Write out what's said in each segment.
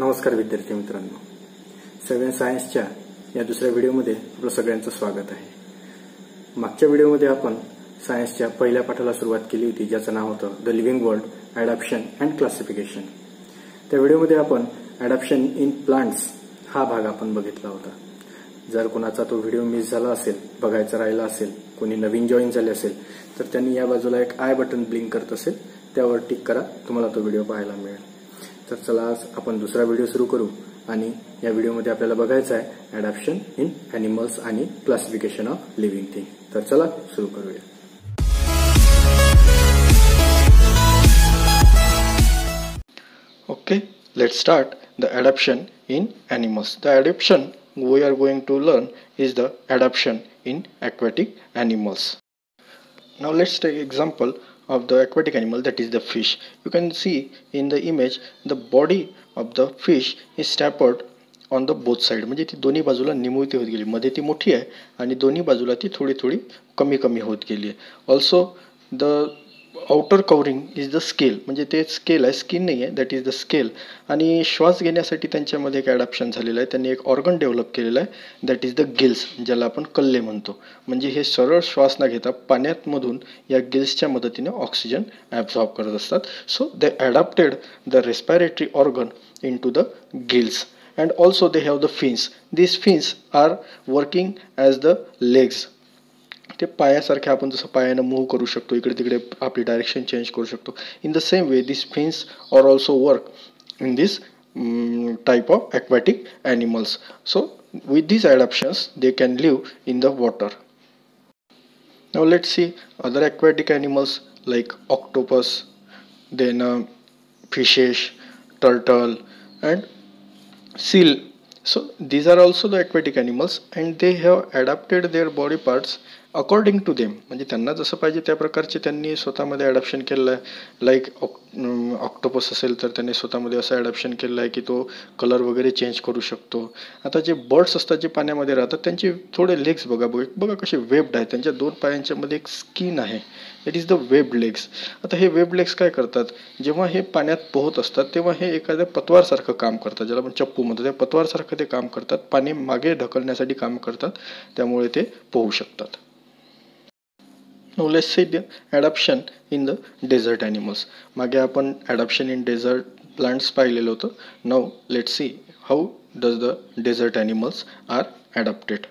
नमस्कार विद्यार्थी मित्रांनो. सेव्हन सायन्सच्या या दुसऱ्या व्हिडिओमध्ये आपलं सगळ्यांचं स्वागत आहे. मागच्या व्हिडिओमध्ये आपण सायन्सच्या पहिल्या पाठाला सुरुवात केली होती ज्याचं नाव होतं the living world adaptation and classification त्या व्हिडिओमध्ये आपण ॲडॅप्शन इन प्लांट्स हा भाग आपण बघितला होता. जर कोणाचा तो व्हिडिओ मिस झाला असेल बघायचा राहिला असेल कोणी नवीन जॉईन झाले असेल तर त्यांनी या बाजूला एक आय बटन ब्लिंक करत असेल त्यावर टिक करा तुम्हाला तो व्हिडिओ पाहायला मिळेल. तर चला आज आपण दुसरा व्हिडिओ सुरू करू. आणि या व्हिडिओमध्ये आपल्याला बघायचं आहे अॅडॅप्शन इन अॅनिमल्स आणि क्लासिफिकेशन ऑफ लिव्हिंग थिंग तर चला सुरू करूया. Okay let start the adaptation in animals the adaptation we are going to learn is the adaptation in aquatic animals now let's take example of the aquatic animal that is the fish. You can see in the image the body of the fish is tapered on the both side म्हणजे ती दोन्ही बाजूला निमुळती होत गेली मध्ये ती मोठी आहे आणि दोन्ही बाजूला ती थोडी थोडी कमी कमी होत गेली आहे also the outer covering is the scale म्हणजे ते स्केल आहे स्किन नाही आहे दॅट इज द स्केल आणि श्वास घेण्यासाठी त्यांच्यामध्ये एक ॲडॅप्शन झालेलं आहे. त्यांनी एक ऑर्गन डेव्हलप केलेलं आहे. दॅट इज द गिल्स ज्याला आपण कल्ले म्हणतो. म्हणजे हे सरळ श्वास न घेता पाण्यातमधून या गिल्सच्या मदतीने ऑक्सिजन ॲब्झॉर्ब करत असतात. So they adapted the respiratory organ in to the gills and also they have the fins this fins are working as the legs ते पायासारखे आपण जसं पायानं मूव्ह करू शकतो इकडे तिकडे आपली डायरेक्शन चेंज करू शकतो in the same way this fins or also work in this type of aquatic animals so with these adaptations they can live in the water now let's see other aquatic animals like octopus then uh, fishes turtle and seal so these are also the aquatic animals and they have adapted their body parts according to them म्हणजे त्यांना जसं पाहिजे त्या प्रकारचे त्यांनी स्वतःमध्ये adoption केलं आहे. लाईक ऑक ऑक्टोपस असेल तर त्यांनी स्वतःमध्ये असं ॲडॉप्शन केलं आहे की तो कलर वगैरे चेंज करू शकतो. आता जे बर्ड्स असतात जे पाण्यामध्ये राहतात त्यांचे थोडे लेग्स बघा बघ. बघा कसे वेब्ड आहेत. त्यांच्या दोन पायांच्यामध्ये एक स्किन आहे. It is the web legs आता हे वेब लेग्स काय करतात? जेव्हा हे पाण्यात पोहत असतात तेव्हा हे एखाद्या पतवारसारखं काम करतात. ज्याला आपण चप्पू म्हणतो. त्या पतवारसारखं ते काम करतात. पाणी मागे ढकलण्यासाठी काम करतात. त्यामुळे ते पोहू शकतात. no let's see the adaption in the desert animals मागे आपण ॲडॅप्शन इन डेझर्ट प्लांट्स पाहिलेलं होतं now let see how does the desert animals are adapted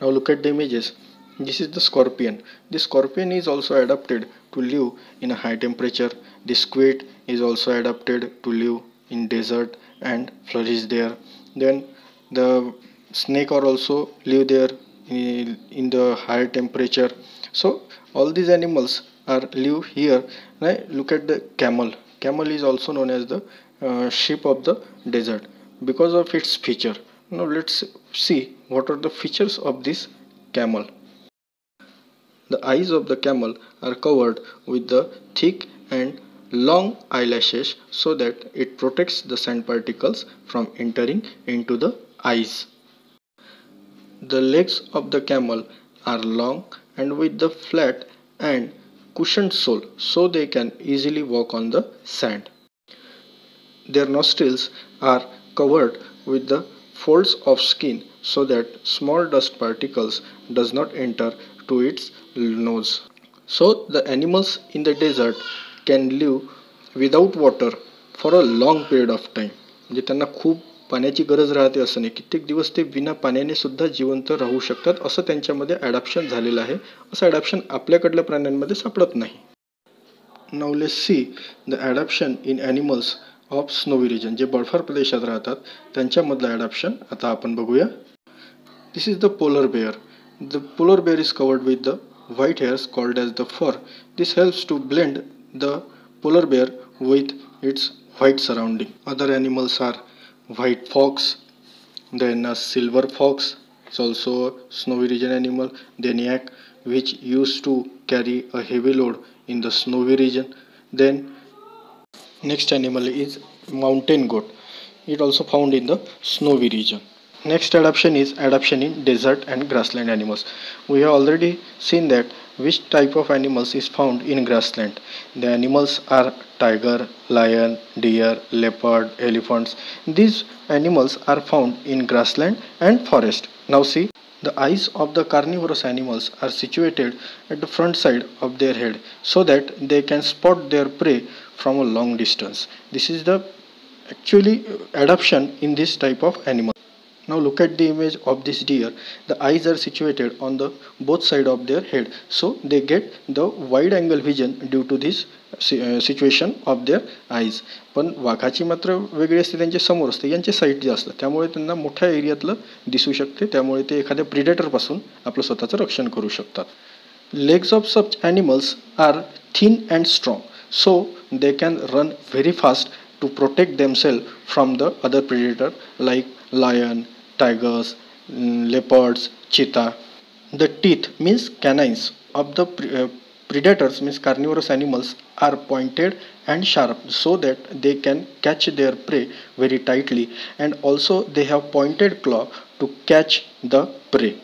now look at the images this is the scorpion the scorpion is also adapted to live in a high temperature the squid is also adapted to live in desert and flourish there then the snake are also live there in, the higher temperature. So all these animals are live here right? Look at the camel. Camel is also known as the uh, sheep of the desert because of its feature. Now let's see what are the features of this camel. The eyes of the camel are covered with the thick and long eyelashes so that it protects the sand particles from entering into the eyes. The legs of the camel are long and with the flat and cushioned sole so they can easily walk on the sand. Their nostrils are covered with the folds of skin so that small dust particles does not enter to its nose. So the animals in the desert can live without water for a long period of time. म्हणजे त्यांना खूप पाण्याची गरज राहते असं नाही. कित्येक दिवस ते विना पाण्याने सुद्धा जिवंत राहू शकतात असं त्यांच्यामध्ये ॲडॅप्शन झालेलं आहे. असं ॲडॅप्शन आपल्याकडल्या प्राण्यांमध्ये सापडत नाही. Now see the adaptation in animals of snowy region जे बर्फार प्रदेशात राहतात त्यांच्यामधलं ॲडॅप्शन आता आपण बघूया. This is the polar bear the polar bear is covered with the white hairs called as the fur this helps to blend the polar bear with its white surrounding. Other animals are white fox, then a silver fox, it's also a snowy region animal, then yak which used to carry a heavy load in the snowy region. Then next animal is mountain goat. It also found in the snowy region. Next adaptation is adaptation in desert and grassland animals. We have already seen that which type of animals is found in grassland. The animals are tiger, lion, deer, leopard, elephants. These animals are found in grassland and forest. Now see the eyes of the carnivorous animals are situated at the front side of their head so that they can spot their prey from a long distance. This is the actually adaptation in this type of animal. Now look at the image of this deer. The eyes are situated on the both side of their head. So they get the wide angle vision due to this situation of their eyes पण वाघाची मात्र वेगळी असते त्यांच्यासमोर असते यांचे site जे असतं त्यामुळे त्यांना मोठ्या एरियातलं दिसू शकते त्यामुळे ते एखाद्या प्रिडेटरपासून आपलं स्वतःचं रक्षण करू शकतात legs of such animals are thin and strong so they can run very fast to protect themselves from the other predator like lion tigers, mm, leopards, cheetah. The teeth means canines of the uh, predators means carnivorous animals are pointed and sharp so that they can catch their prey very tightly and also they have pointed claw to catch the prey.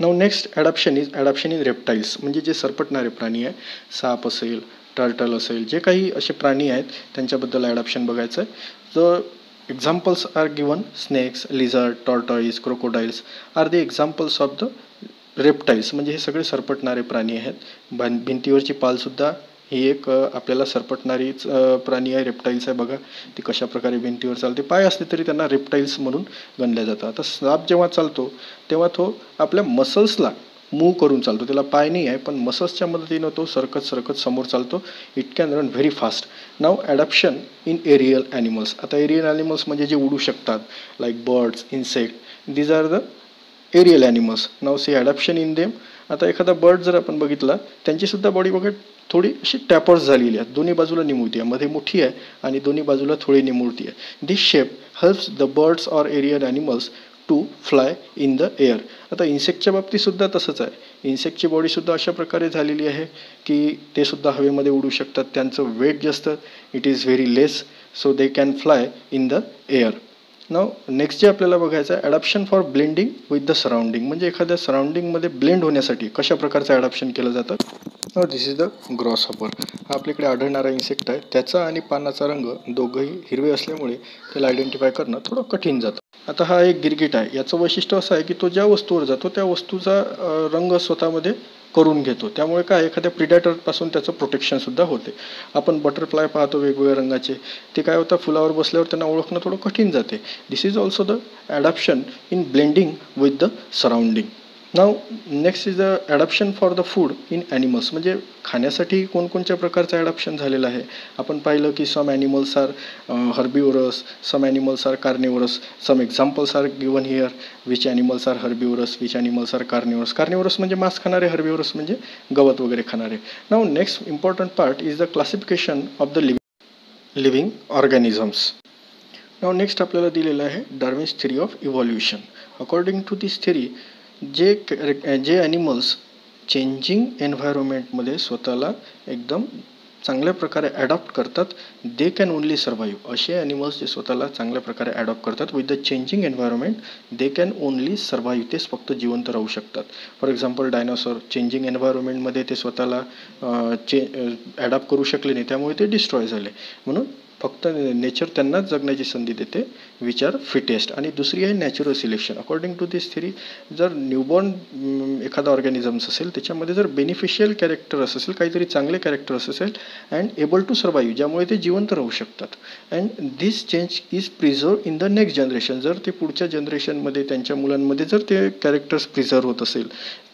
Now next adaptation is adaptation in reptiles म्हणजे जे सरपटणारे प्राणी आहे साप असेल turtle असेल जे काही असे प्राणी आहेत त्यांच्याबद्दल ॲडॅप्शन बघायचं आहे तर Examples are given snakes, lizard, tortoise, crocodiles are the examples of the reptiles म्हणजे हे सगळे सरपटणारे प्राणी आहेत. भिंतीवरची पालसुद्धा ही एक आपल्याला सरपटणारीच प्राणी आहे रेप्टाईल्स आहे बघा. ती कशा प्रकारे भिंतीवर चालते. पाय असले तरी त्यांना रेप्टाईल्स म्हणून गणल्या जातात. आता साप जेव्हा चालतो तेव्हा तो आपल्या मसल्सला मूव करून चालतो. त्याला पाय नाही आहे पण मसल्सच्या मदतीनं तो सरकत सरकत समोर चालतो. It can run very fast now adaptation in aerial animals आता एरियल ॲनिमल्स म्हणजे जे उडू शकतात like birds insect these are the aerial animals now see adaptation in them आता एखादा बर्ड जर आपण बघितला त्यांचीसुद्धा बॉडी बघा थोडी अशी टॅपर्स झालेली आहे. दोन्ही बाजूला निमुळती आहे. मध्ये मोठी आहे आणि दोन्ही बाजूला थोडी निमुळती आहे. This shape helps the birds or aerial animals to fly in the air आता इन्सेक्टच्या बाबतीतसुद्धा तसंच आहे. इन्सेक्टची बॉडीसुद्धा अशा प्रकारे झालेली आहे की ते सुद्धा हवेमध्ये उडू शकतात. त्यांचं वेट जास्त it is very less so they can fly in the air now next जे आपल्याला बघायचं आहे adaptation for blending with the surrounding म्हणजे एखाद्या सराउंडिंगमध्ये ब्लेंड होण्यासाठी कशा प्रकारचं ॲडॅप्शन केलं जातं? This is the grasshopper हा आपल्याकडे आढळणारा इन्सेक्ट आहे. त्याचा आणि पानाचा रंग दोघंही हिरवे असल्यामुळे त्याला आयडेंटिफाय करणं थोडं कठीण जातं. आता हा एक गिरगिट आहे. याचं वैशिष्ट्य असं आहे की तो ज्या वस्तूवर जातो त्या वस्तूचा रंग स्वतःमध्ये करून घेतो. त्यामुळे काय एखाद्या प्रिडॅटरपासून त्याचं प्रोटेक्शनसुद्धा होते. आपण बटरफ्लाय पाहतो वेगवेगळ्या रंगाचे. ते काय होतं फुलावर बसल्यावर त्यांना ओळखणं थोडं कठीण जाते. This is also the adaptation in blending with the surrounding now next is the adoption for the food in animals म्हणजे खाण्यासाठी कोणकोणत्या प्रकारचं ॲडॉप्शन झालेलं आहे? आपण पाहिलं की some animals are herbivorous some animals are carnivorous some examples are given here which animals are herbivorous which animals are carnivorous carnivorous म्हणजे मांस खाणारे हर्बिओरस म्हणजे गवत वगैरे खाणारे. Now next important part is the classification of the living living organisms now next आपल्याला दिलेलं आहे Darwin's theory of evolution according to this theory जे जे ॲनिमल्स चेंजिंग एन्व्हायरमेंटमध्ये स्वतःला एकदम चांगल्या प्रकारे ॲडॉप्ट करतात दे कॅन ओनली सर्व्हाइव्ह असे ॲनिमल्स जे स्वतःला चांगल्या प्रकारे ॲडॉप्ट करतात with the changing environment they can only survive तेच फक्त जिवंत राहू शकतात. फॉर एक्झाम्पल डायनॉसॉर चेंजिंग एन्व्हायरमेंटमध्ये ते स्वतःला चे ॲडॉप्ट करू शकले नाही त्यामुळे ते डिस्ट्रॉय झाले. म्हणून फक्त नेचर त्यांनाच जगण्याची संधी देते विच आर फिटेस्ट आणि दुसरी आहे natural selection according to this theory जर न्यूबॉर्न एखादा ऑर्गॅनिझम्स असेल त्याच्यामध्ये जर बेनिफिशियल कॅरेक्टर्स असेल काहीतरी चांगले कॅरेक्टर्स असेल अँड एबल टू सर्वाईव्ह ज्यामुळे ते जिवंत राहू शकतात. And this change is preserve in the next generation जर ते पुढच्या जनरेशनमध्ये त्यांच्या मुलांमध्ये जर ते कॅरेक्टर्स प्रिझर्व होत असेल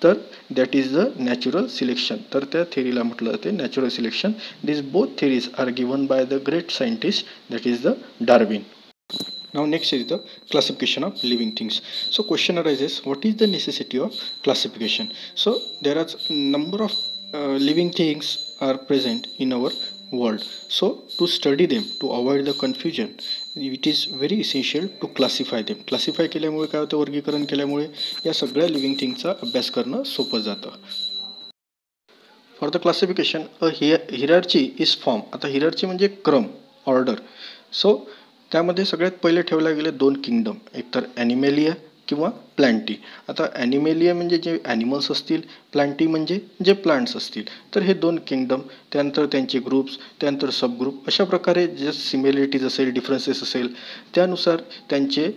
तर that is the natural selection तर त्या थेरीला म्हटलं जाते natural selection this both theories are given by the great scientist that is the Darwin Now next is the classification of living things. So question arises, what is the necessity of classification? So there are number of uh, living things are present in our world. So to study them, to avoid the confusion, it is very essential to classify them classify केल्यामुळे काय होतं? वर्गीकरण केल्यामुळे या सगळ्या living थिंगचा अभ्यास करणं सोपं जातं. फॉर द क्लासिफिकेशन अ हिअ हिरार्ची इज फॉर्म आता हिरार्ची म्हणजे क्रम ऑर्डर सो त्यामध्ये सगळ्यात पहिले ठेवल्या गेले दोन किंगडम एकतर ॲनिमेलिया किंवा प्लॅन्टी. आता ॲनिमेलिया म्हणजे जे ॲनिमल्स असतील प्लॅन्टी म्हणजे जे प्लांट्स असतील तर हे दोन किंगडम त्यानंतर त्यांचे ग्रुप्स त्यानंतर सबग्रुप अशा प्रकारे जे सिमिलॅरिटीज असेल डिफरन्सेस असेल त्यानुसार त्यांचे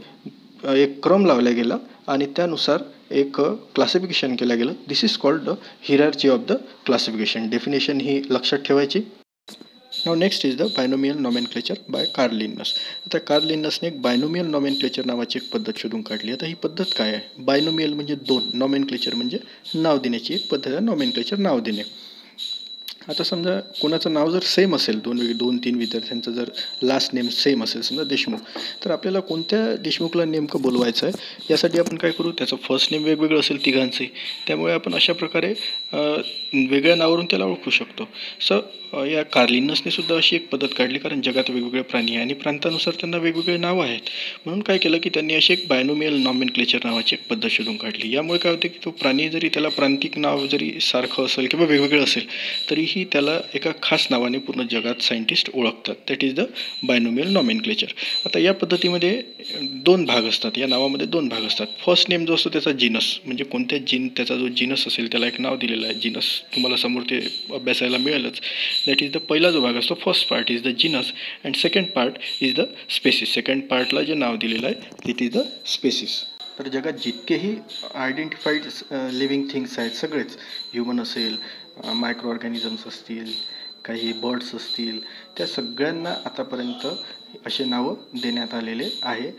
एक क्रम लावला गेला आणि त्यानुसार एक क्लासिफिकेशन केलं गेलं. This is called the hierarchy of the classification definition ही लक्षात ठेवायची. Now next is the binomial nomenclature by Carl Linnaeus आता कार्लिनसने एक बायनोमियल नॉमेनक्लेचर नावाची एक पद्धत शोधून काढली. आता ही पद्धत काय आहे? बायनोमियल म्हणजे दोन. नॉमेनक्लेचर म्हणजे नाव देण्याची एक पद्धत आहे. नॉमेनक्लेचर नाव देणे. आता समजा कोणाचं नाव जर सेम असेल दोन दोन तीन विद्यार्थ्यांचं जर लास्ट नेम सेम असेल समजा देशमुख. तर आपल्याला कोणत्या देशमुखला नेमकं बोलवायचं आहे? यासाठी आपण काय करू? त्याचं फर्स्ट नेम वेगवेगळं असेल तिघांचे त्यामुळे आपण अशा प्रकारे वेगळ्या नावावरून त्याला ओळखू शकतो. सो या कार्लिनसने सुद्धा अशी एक पद्धत काढली कारण जगात वेगवेगळे प्राणी आहे आणि प्रांतानुसार त्यांना वेगवेगळे नावं आहेत. म्हणून काय केलं की त्यांनी अशी एक बायनोमियल नॉमेन क्लेचर नावाची एक पद्धत शोधून काढली. यामुळे काय होते की तो प्राणी जरी त्याला प्रांतिक नाव जरी सारखं असेल किंवा वेगवेगळं असेल तरीही त्याला एका खास नावाने पूर्ण जगात सायंटिस्ट ओळखतात. That is the binomial nomenclature आता या पद्धतीमध्ये दोन भाग असतात. या नावामध्ये दोन भाग असतात. फर्स्ट नेम जो असतो त्याचा जिनस म्हणजे कोणत्या जिन त्याचा जो जिनस असेल त्याला एक नाव दिलेलं आहे. जिनस तुम्हाला समोर ते अभ्यासायला मिळेलच. दॅट इज द पहिला जो भाग असतो first part is the genus and second part is the species second पार्टला जे नाव दिलेलं आहे इट इज द स्पेसिस तर जगात जितकेही आयडेंटिफाईड लिव्हिंग थिंग्स आहेत सगळेच ह्युमन असेल मायक्रो ऑर्गॅनिझम्स असतील काही बर्ड्स असतील त्या सगळ्यांना आतापर्यंत असे नावं देण्यात आलेले आहे.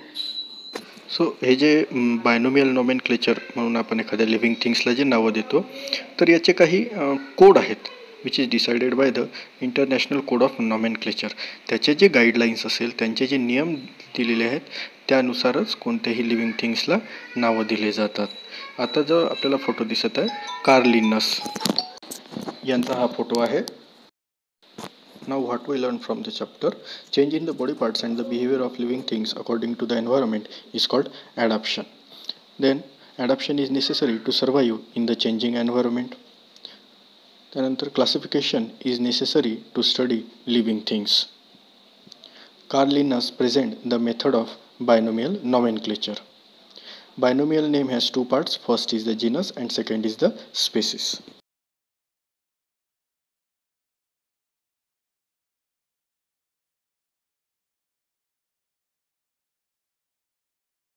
सो हे जे बायनोमियल नॉमेन क्लेचर म्हणून आपण एखाद्या लिव्हिंग थिंग्सला जे नावं देतो तर याचे काही कोड आहेत which is decided by the international code of nomenclature त्याचे जे गाईडलाईन्स असेल त्यांचे जे नियम दिलेले आहेत त्यानुसारच कोणत्याही लिव्हिंग थिंग्सला नावं दिले जातात. आता जो आपल्याला फोटो दिसत आहे कार्लिनस यांचा हा फोटो आहे. Now what we learn from the chapter, change in the body parts and the behavior of living things according to the environment is called adaptation. Then adaptation is necessary to survive in the changing environment. त्यानंतर classification is necessary to study living things. Carl Linnaeus present the method of binomial nomenclature. Binomial name has two parts. First is the genus and second is the species.